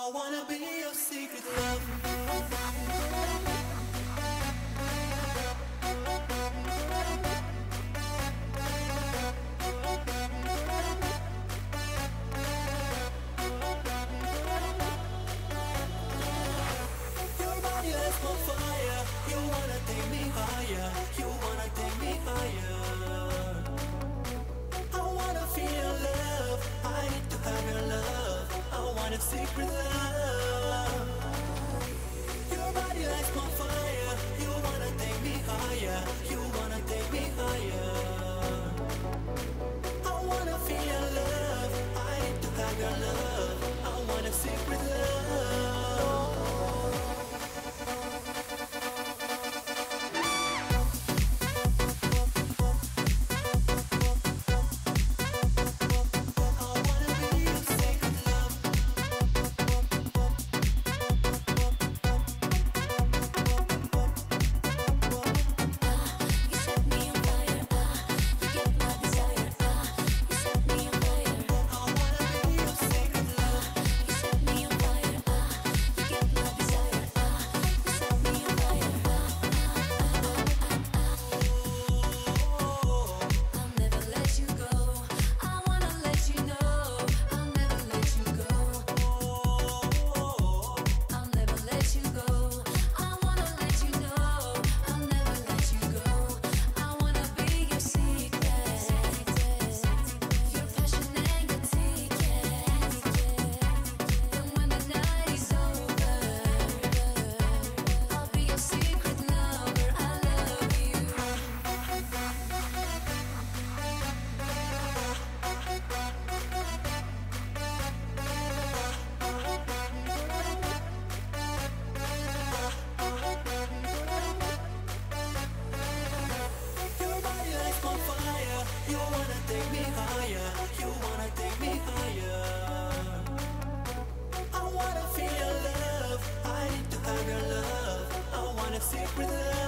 I wanna be your secret love. Your body's on fire. You wanna take me higher, you wanna take secret love. Your body lights on fire. You wanna take me higher. You wanna take me higher. I wanna feel your love. I need to your love. wanna feel your love. I need to have your love. I wanna sip love.